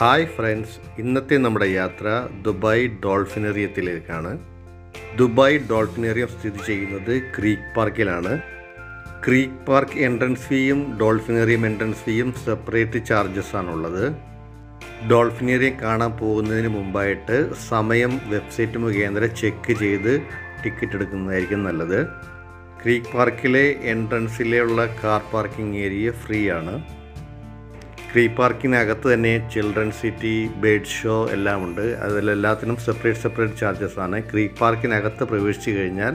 Hi friends ഇന്നത്തെ നമ്മുടെ യാത്ര ദുബായ് ഡോൾഫിനറിയത്തിലേക്കാണ്. ദുബായ് ഡോൾഫിനറിയം സ്ഥിതി ചെയ്യുന്നത് ക്രീക്ക് പാർക്കിലാണ്. ക്രീക്ക് പാർക്ക് എൻട്രൻസ് ഫീയും ഡോൾഫിനറിയം എൻട്രൻസ് ഫീയും സെപ്പറേറ്റ് ചാർജസ് ആണുള്ളത്. ഡോൾഫിനറിയം കാണാൻ പോകുന്നതിന് മുമ്പായിട്ട് സമയം വെബ്സൈറ്റ് മുഖേന ചെക്ക് ചെയ്ത് ടിക്കറ്റ് എടുക്കുന്നതായിരിക്കും നല്ലത്. ക്രീക്ക് പാർക്കിലെ എൻട്രൻസിലുള്ള കാർ പാർക്കിംഗ് ഏരിയ ഫ്രീ ആണ്. ക്രീ പാർക്കിനകത്ത് തന്നെ ചിൽഡ്രൻ സിറ്റി ബേഡ് ഷോ എല്ലാം ഉണ്ട് അതിലെല്ലാത്തിനും സെപ്പറേറ്റ് സെപ്പറേറ്റ് ചാർജസ് ആണ്. ക്രീ പാർക്കിനകത്ത് പ്രവേശിച്ചു കഴിഞ്ഞാൽ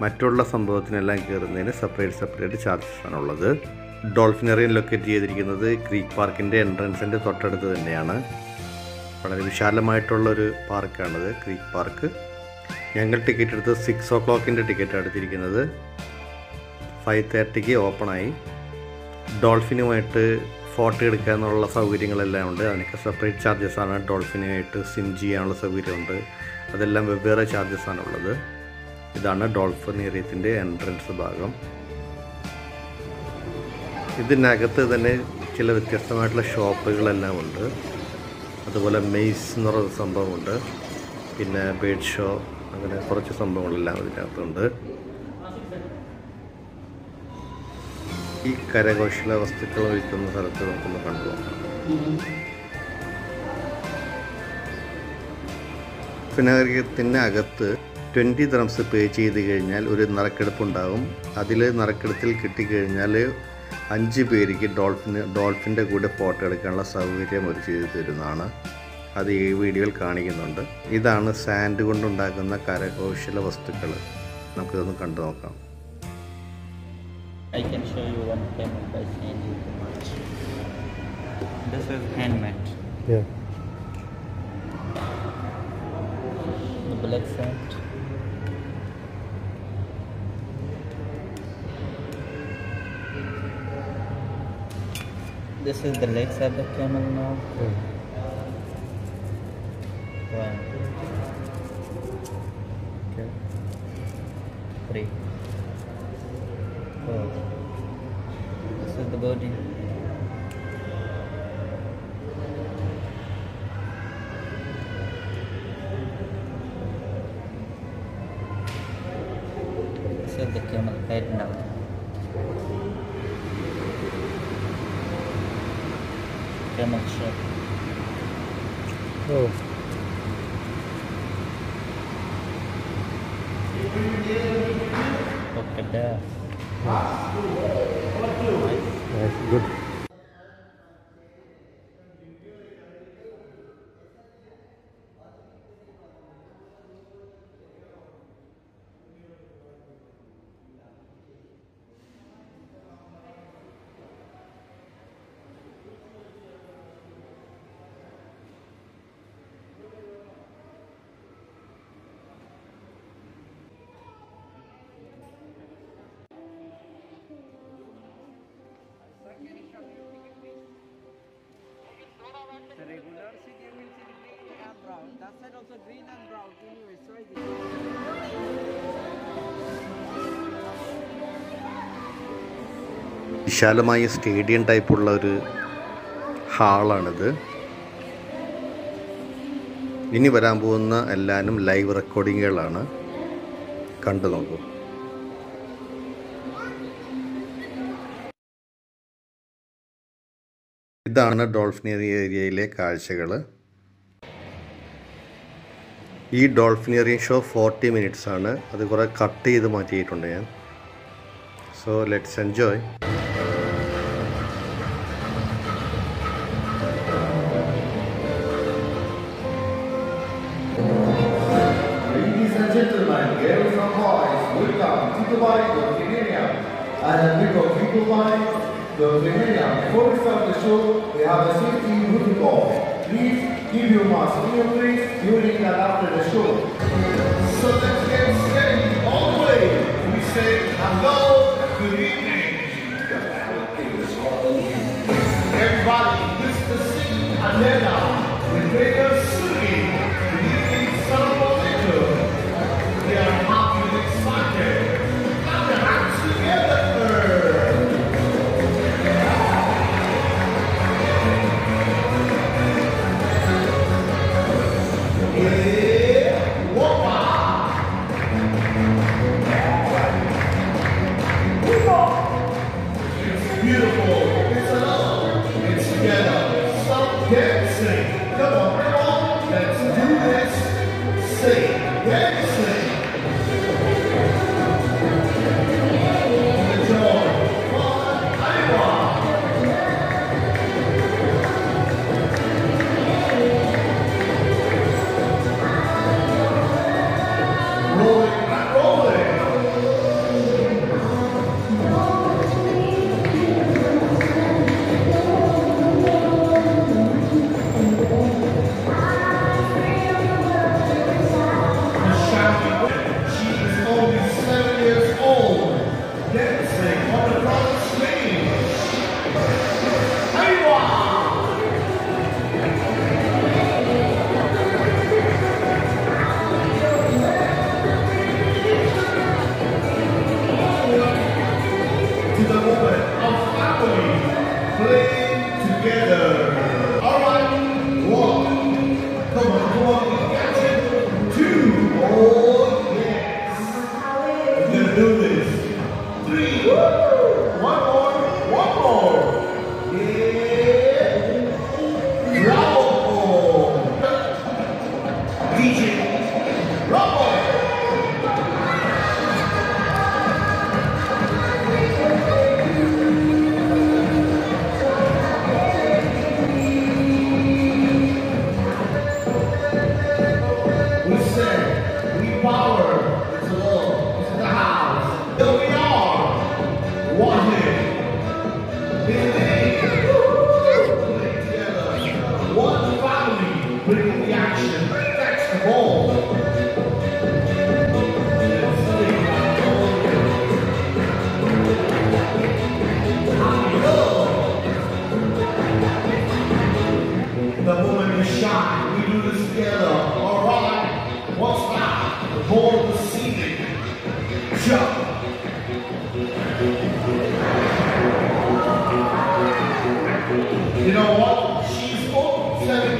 മറ്റുള്ള സംഭവത്തിനെല്ലാം കയറുന്നതിന് സെപ്പറേറ്റ് സെപ്പറേറ്റ് ചാർജസ് ആണ് ഉള്ളത്. ഡോൾഫിനറിയൻ ലൊക്കേറ്റ് ചെയ്തിരിക്കുന്നത് ക്രീക്ക് പാർക്കിന്റെ എൻട്രൻസിന്റെ തൊട്ടടുത്ത് തന്നെയാണ്. വളരെ വിശാലമായിട്ടുള്ളൊരു പാർക്കാണിത് ക്രീക്ക് പാർക്ക്. ഞങ്ങൾ ടിക്കറ്റ് എടുത്ത് സിക്സ് ഒ ക്ലോക്കിന്റെ ടിക്കറ്റ് എടുത്തിരിക്കുന്നത് ഫൈവ് തേർട്ടിക്ക് ഓപ്പണായി ഡോൾഫിനുമായിട്ട് ഫോട്ടോ എടുക്കാനുള്ള സൗകര്യങ്ങളെല്ലാം ഉണ്ട്. അതിനൊക്കെ സെപ്പറേറ്റ് ചാർജസ് ആണ്. ഡോൾഫിനായിട്ട് സിം ചെയ്യാനുള്ള സൗകര്യമുണ്ട്. അതെല്ലാം വെവ്വേറെ ചാർജസ് ഉള്ളത്. ഇതാണ് ഡോൾഫിൻ ഏരിയത്തിന്റെ എൻട്രൻസ് ഭാഗം. ഇതിനകത്ത് തന്നെ ചില വ്യത്യസ്തമായിട്ടുള്ള ഷോപ്പുകളെല്ലാം ഉണ്ട്. അതുപോലെ മെയ്സ് എന്ന് പറയുന്ന സംഭവമുണ്ട്. പിന്നെ ബേഡ് ഷോ അങ്ങനെ കുറച്ച് സംഭവങ്ങളെല്ലാം ഇതിനകത്തുണ്ട് ഈ കരകൗശല വസ്തുക്കൾ വിൽക്കുന്ന സ്ഥലത്ത് നമുക്കൊന്ന് കണ്ടു. നോക്കാം ഫിനാരിയത്തിന്റെ അകത്ത് ട്വന്റി ദ്രംസ് പേ ചെയ്ത് കഴിഞ്ഞാൽ ഒരു നറുക്കെടുപ്പ് ഉണ്ടാകും അതിൽ നറുക്കെടുപ്പിൽ കിട്ടിക്കഴിഞ്ഞാൽ അഞ്ച് പേർക്ക് ഡോൾഫിന് ഡോൾഫിന്റെ കൂടെ ഫോട്ടോ എടുക്കാനുള്ള സൗകര്യം ഒരു ചെയ്തു തരുന്നതാണ്. അത് ഈ വീഡിയോയിൽ കാണിക്കുന്നുണ്ട്. ഇതാണ് സാൻഡ് കൊണ്ടുണ്ടാക്കുന്ന കരകൗശല വസ്തുക്കൾ നമുക്കിതൊന്ന് കണ്ടു നോക്കാം. I can show you one camel by saying you too much. This is handmade. Yeah. The black sand. This is the legs of the camel now. One, three, This is the body. This is the camel head now. Camel shape. Crocodile. Good The വിശാലമായ stadium ടൈപ്പുള്ള ഒരു ഹാളാണിത്. ഇനി വരാൻ പോകുന്ന എല്ലാവരും live റെക്കോർഡിങ്ങുകളാണ്. കണ്ടു നോക്കൂ. ഇതാണ് ഡോൾഫിനറി ഏരിയയിലെ കാഴ്ചകൾ ഈ ഡോൾഫിനറി ഷോ ഫോർട്ടി മിനിറ്റ്സ് ആണ് അത് കുറേ കട്ട് ചെയ്ത് മാറ്റിയിട്ടുണ്ട് ഞാൻ. So let's enjoy.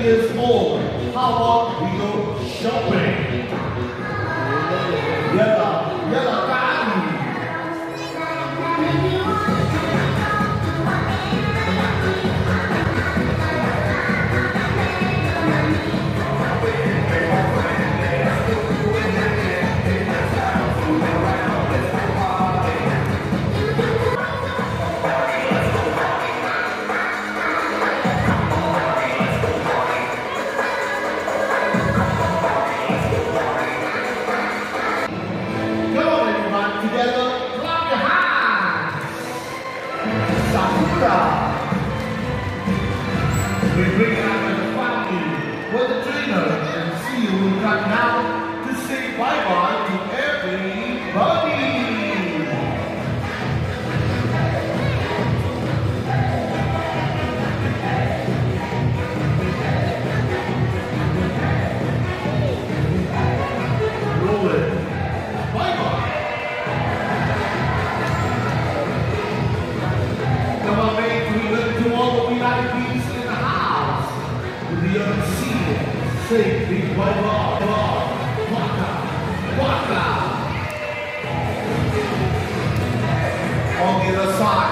is on. How about we go shopping? On the other side.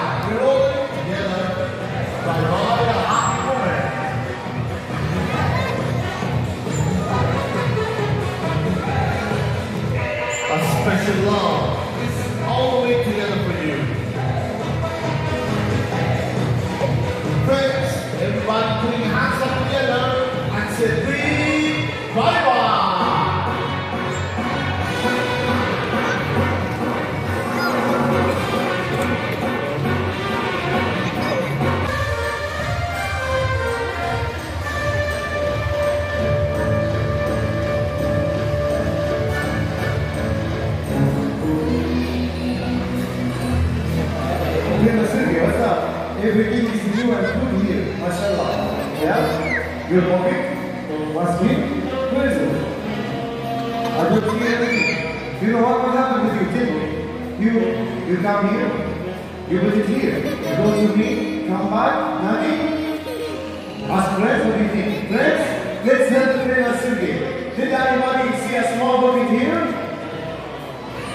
You what will happen with your table? You, you come here, you put it here. You go to me, come back, nothing. Ask friends what do you? Friends, let's help the trainers again. Did anybody see a small bucket here?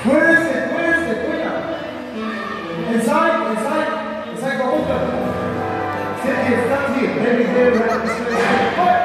Where is it? Where is it? Where? Inside, inside, inside the open. Sit here, stand here. Maybe this way.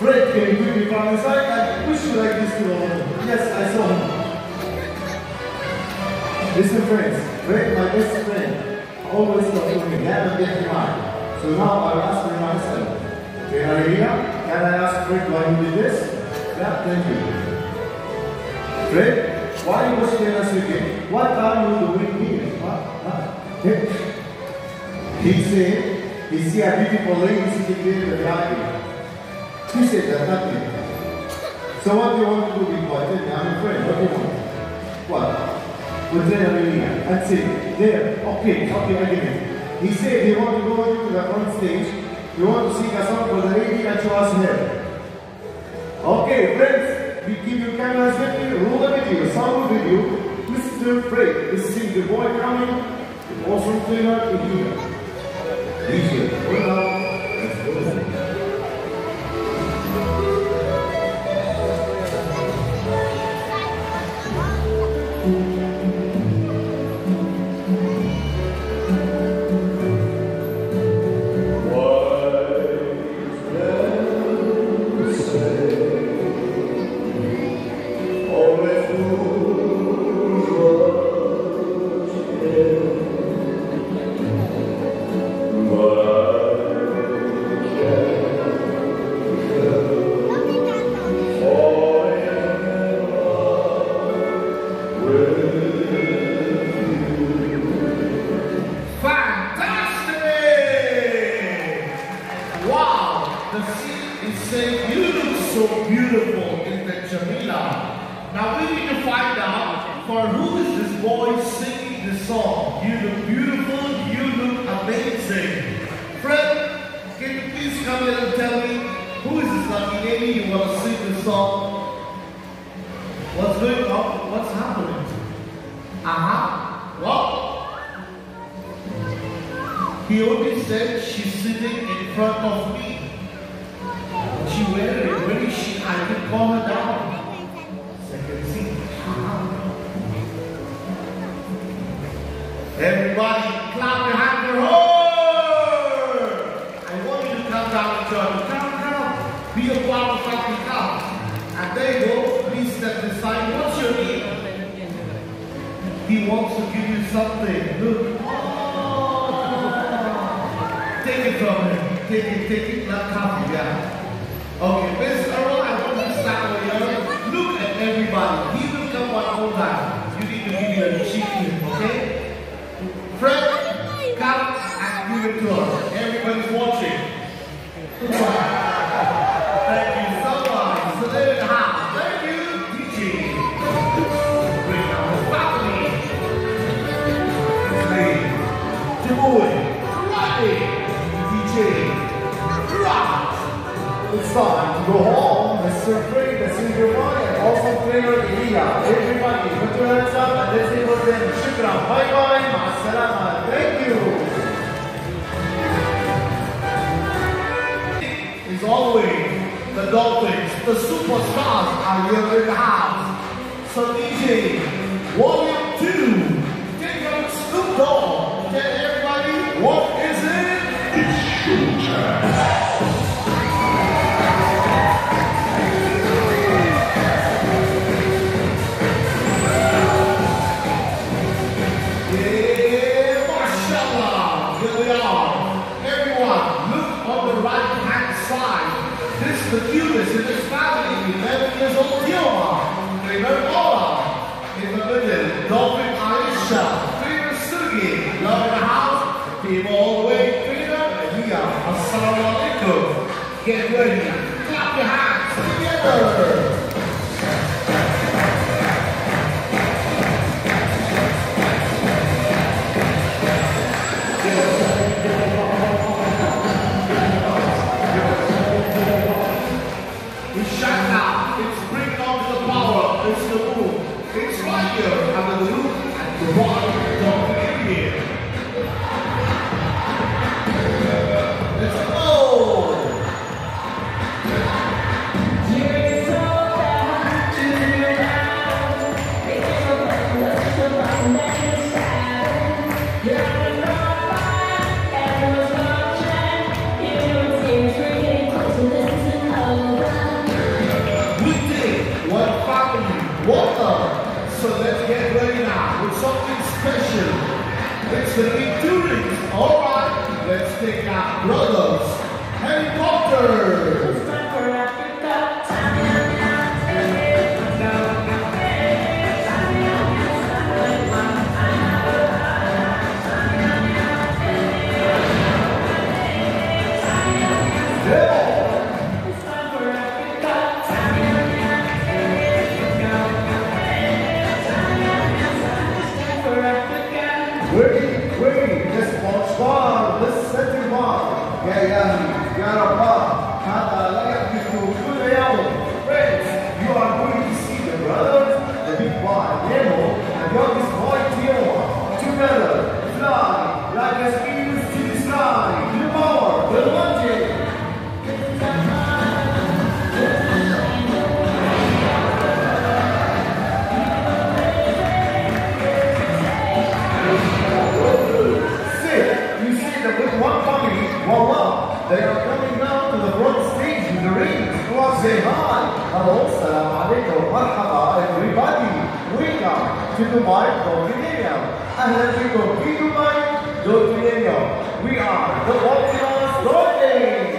Sit here. Fred came quickly from the side and pushed you like this to the wall. Yes, I saw him. Listen, friends. Fred, my best friend, always told me, never get mine. So now I'll ask for myself. Okay, Maria, can I ask Fred why you did this? Yeah, thank you. Fred, why was Taylor again? What are you doing here? Huh? Huh? He said, he see a beautiful lady sitting there in the balcony. He said that, nothing. So what do you want to do big boy? Tell me, I'm a friend. What do you want? What? With Taylor Maria. That's it. There. Okay, okay, I get it. He said he want to go into the front stage. He want to sing a song for the lady and show us her. Okay, friends, we keep your cameras with you, roll the video, sound video, Mr. Fred. This is the boy coming, the awesome trainer in here. DJ, on. Let's go. Song? What's going on? What's happening? Uh-huh. What? He only said she's sitting in front of me. She wear it. Where is she? I can call her down. Second seat. Everybody, clap your hands for her. I want you to come down and join me. Come, come. Be a part of something. Come. And there you go. Please step aside. What's your name? He wants to give you something. Look. Oh. Take it from him. Take it, take it. Not copy, yeah. Okay, Miss Earl, I want you to stand over here. Look at everybody. He will come one more time. You need to give you a cheek him, okay? Fred, come and give it to us. Everybody's watching. time to go home. Let's celebrate, let's unify, also pray your Elia. Everybody, put your hands up and let's say for them. Shukran, bye bye, ma'asalama. Thank you. It's always the Dolphins, the superstars are here in the house. So DJ, what يا إلهي يا رباه Supermarket Goldenio. And let's go Supermarket Goldenio. We are the Baltimore Dolphins.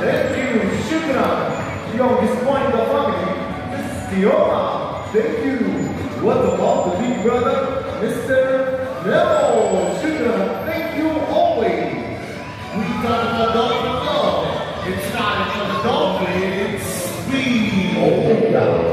Thank you, Shukran. Yo, point of the family, Fiona. Thank you. What about the big brother, Mr. Nemo? Shukran, thank you always. We got the dog. It's not an it's speed. Oh, God.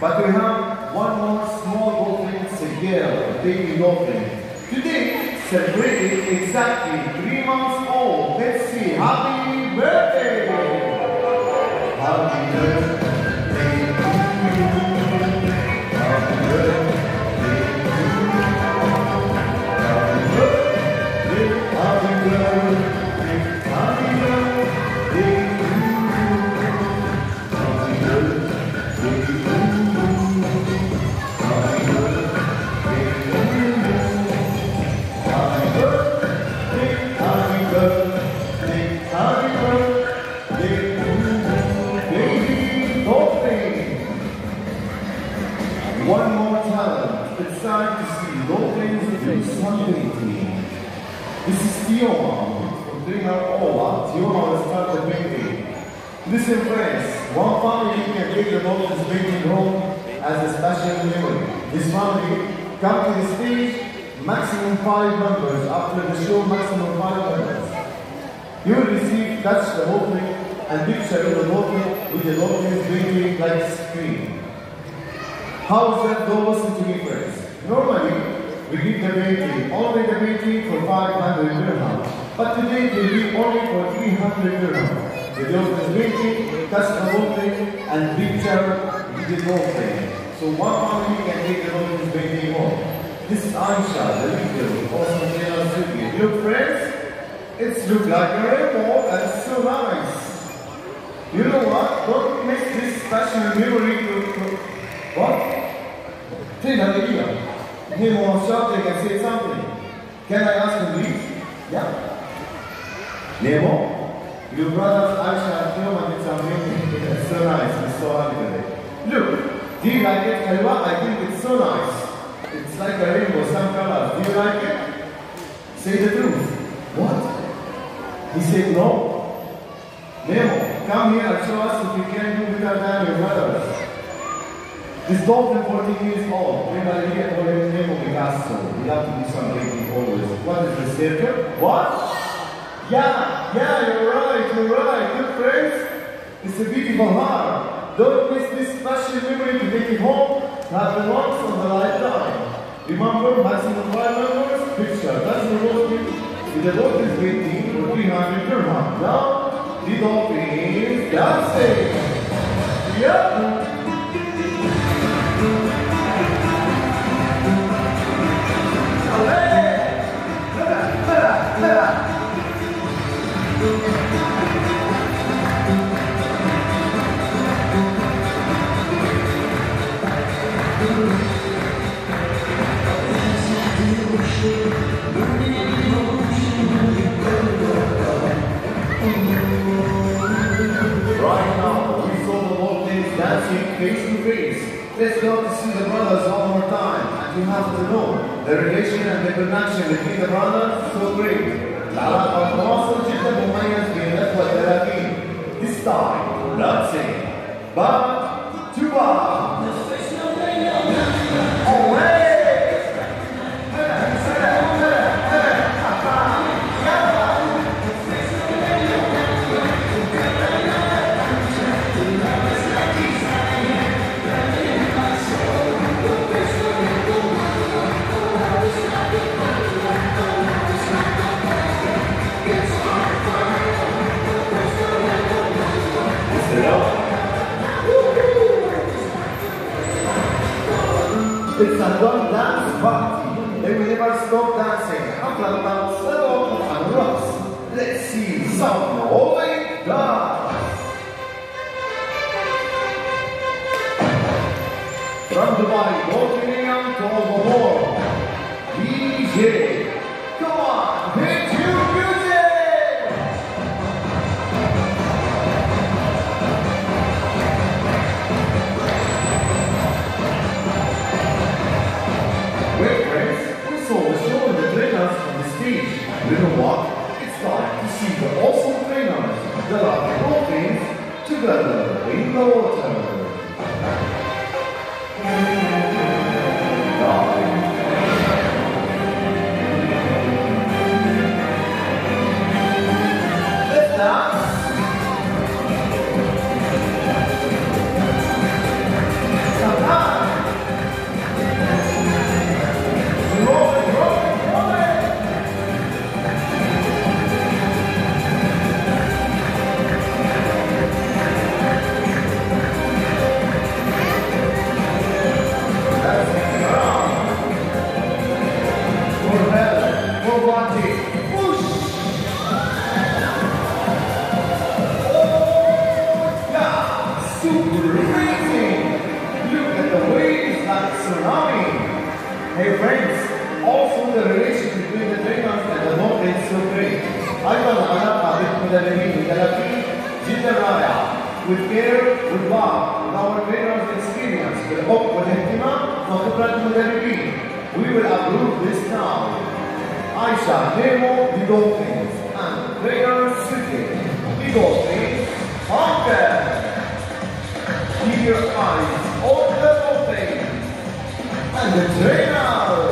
but we have one more small dolphin, a a baby dolphin. Today, celebrating exactly three months old. Let's see. Happy birthday! Happy birthday. One Listen friends, one family can take the dolphins painting home as a special memory. This family come to the stage, maximum five members. After the show, maximum five members. You will receive touch the whole thing and picture of the dolphin with the dolphins painting like screen. How is that go listen to me friends? Normally, we give the painting, only the painting for 500 dirham. But today, we give only for 300 dirham. The whole thing, and picture dolphin. So one family can take the dolphin painting home. This is Aisha, the leader, also Taylor City. Look friends, it's look like a rainbow and it's so nice. You know what? Don't miss this special memory to, to what? Take Hallelujah. Him on shop, they can say something. Can I ask him please? Yeah. Nemo? Your brothers Aisha and Tillman did something. It's so nice. It's so happy today. Look, do you like it? Halwa? I think it's so nice. It's like a rainbow, some colors. Do you like it? Say the truth. What? He said no. Nemo, come here and show us if you can do better than your brothers. This dolphin 14 years old, prima linea con il Nemo Picasso. We have to do something always. What is the circle? What? Yeah, yeah, you're right, you're right. Good friends. It's a beautiful heart. Don't miss this special memory to take it home. Have the once of a lifetime. Remember, maximum five members, picture. That's the dolphin. With the dolphins waiting for 300 dirham. Now, the dolphin is dancing. Yeah. Right dancing face to face. Let's go to see the brothers one more time. And you have to know the relation and the connection between the brothers is so great. العلاقة والتواصل جدا مميز بين الأخوة الثلاثين. This time, let's sing. Back to back. Trainers, the together in the water. we will approve this now. I shall demo the dolphins and prayer city. The dolphins conquer. Keep your eyes on the dolphins and the trainer.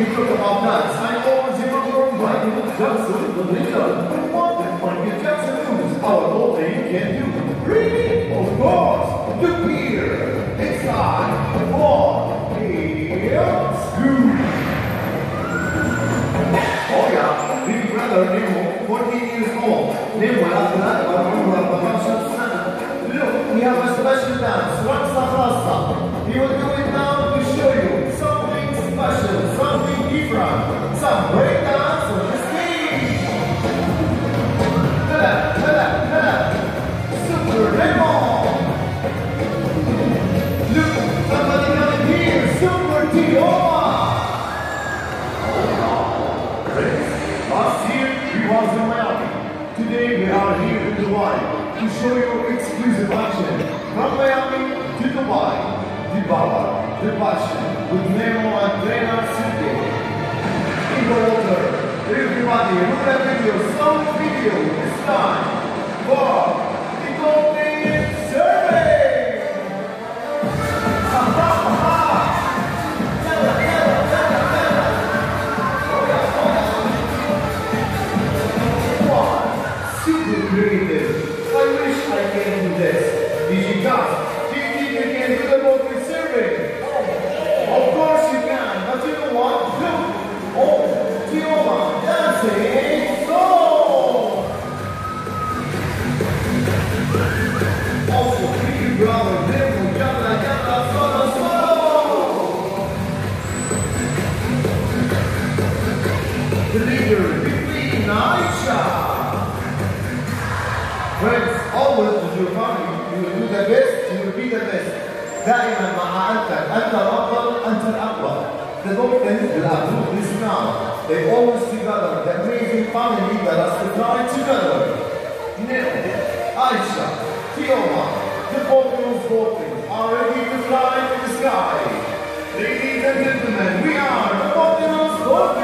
we took about that. Sign over zero for Mike Johnson, the leader. But one that Mike Johnson our whole thing can do. Oh, Three, of course, the beer. It's time for Here, scoop. Oh yeah, big brother Nemo, 14 years old. Nemo, after that, Look, we have a special dance, What's the Rasta. He will different, some break dance on the stage. Hela, hela, hela. Super Raymond. Look, somebody coming here, Super Tioma. Last year we was in Miami. Today we are here in Dubai to show you exclusive action from Miami to Dubai. The power, the passion with Nemo and trainer Silke. Water, everybody look at video, some video. This time أنت، أنت الأفضل، أنت الأقوى. The Dolphins will approve this now. They always together, the amazing family that has to fly together. Neil, Aisha, Tioma, the Baltimore's Dolphins are ready to fly to the sky. Ladies and gentlemen, we are the Baltimore's Dolphins!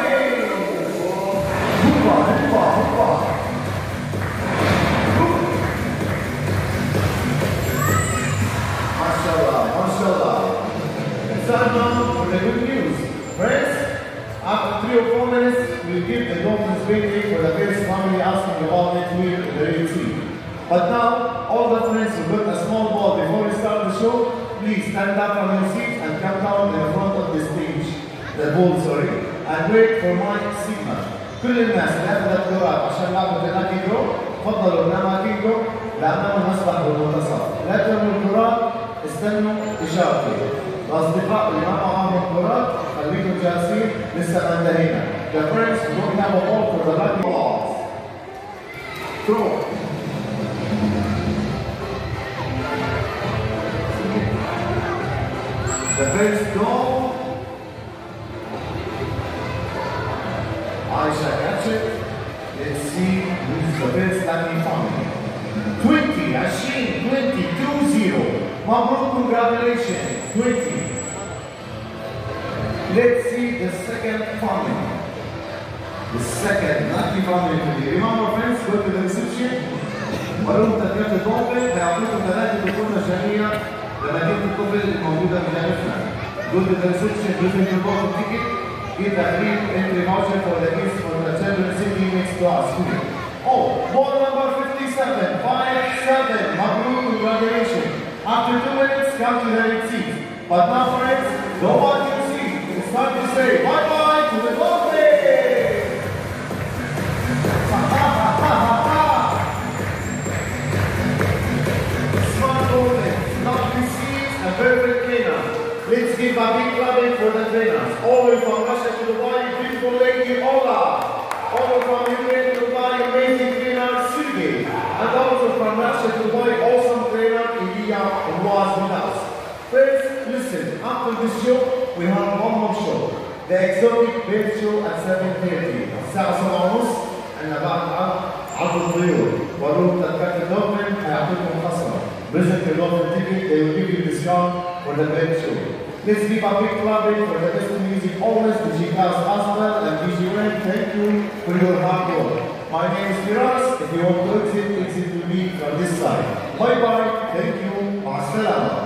My signal. كل الناس اللي اخذت دورات عشان لعبوا تناكيجو تفضلوا بناماكيجو لأنه المسبح بالمنتصف لا ترموا الكرات استنوا اشارتي الاصدقاء اللي ما معاهم كرات خليكم جالسين لسه ما انتهينا The friends don't have a ball for the lucky balls Throw second family. The second lucky family today. Remember friends, go to the reception. ولو تكلفة الطفل هيعطيكم ثلاثة دخول مجانية لمدينة الطفل الموجودة بجانبنا. Go to the reception, using your book ticket, get a free entry voucher for the kids for the children sitting next to us. Oh, ball number 57, 5-7, Mabruk, congratulations. After two minutes, come to the red seat. But now, friends, go back to your seat. It's time to say bye-bye clapping for the trainers. All the way from Russia to Dubai, beautiful lady Ola. All from Ukraine to Dubai, amazing trainer Sergey. And also from Russia to Dubai, awesome trainer Ilya who was with us. First, listen, after this show, we have one more show. The exotic bird show at 7.30. الساعة 7:30 احنا بعد عرض عرض الطيور وروح تذكرة الدولفين هيعطيكم خصم. Visit the dolphin ticket, they will give you discount for the bird show. Let's give a big clapping for the best music always, DJ Kaz Asper and DJ Ren. Thank you for your hard work. My name is Firas. If you want to exit, exit will be from this side. Bye bye. Thank you. Assalam.